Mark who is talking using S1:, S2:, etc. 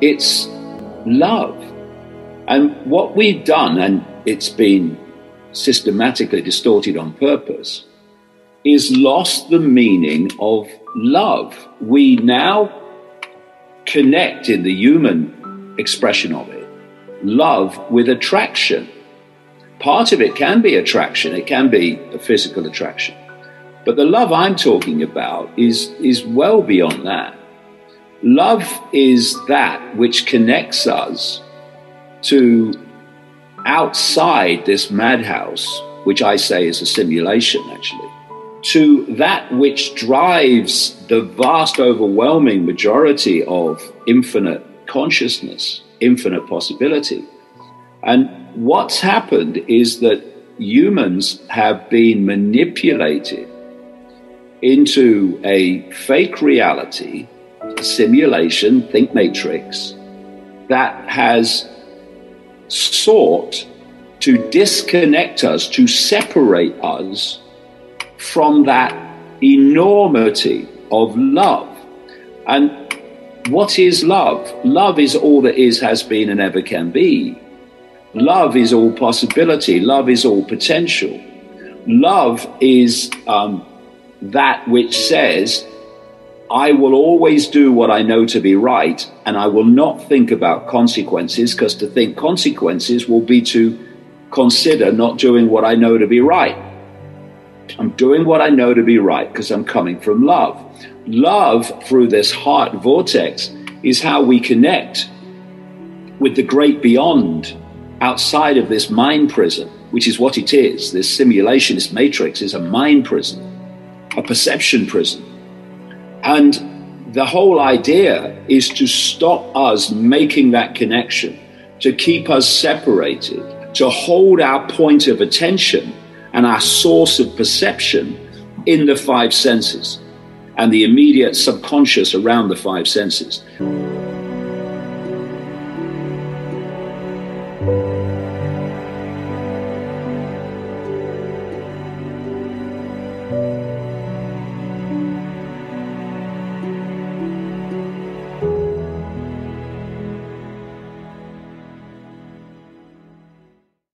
S1: it's love. And what we've done, and it's been systematically distorted on purpose, is lost the meaning of love. We now connect in the human expression of it love with attraction. Part of it can be attraction, it can be a physical attraction. But the love I'm talking about is, is well beyond that. Love is that which connects us to outside this madhouse, which I say is a simulation, actually, to that which drives the vast, overwhelming majority of infinite consciousness, infinite possibility. And what's happened is that humans have been manipulated into a fake reality, simulation, think matrix, that has sought to disconnect us, to separate us from that enormity of love. And what is love? Love is all that is, has been, and ever can be. Love is all possibility. Love is all potential. Love is um, that which says, I will always do what I know to be right, and I will not think about consequences, because to think consequences will be to consider not doing what I know to be right. I'm doing what I know to be right because I'm coming from love. Love through this heart vortex is how we connect with the great beyond outside of this mind prison, which is what it is. This simulation, this matrix is a mind prison, a perception prison. And the whole idea is to stop us making that connection, to keep us separated, to hold our point of attention and our source of perception in the five senses and the immediate subconscious around the five senses.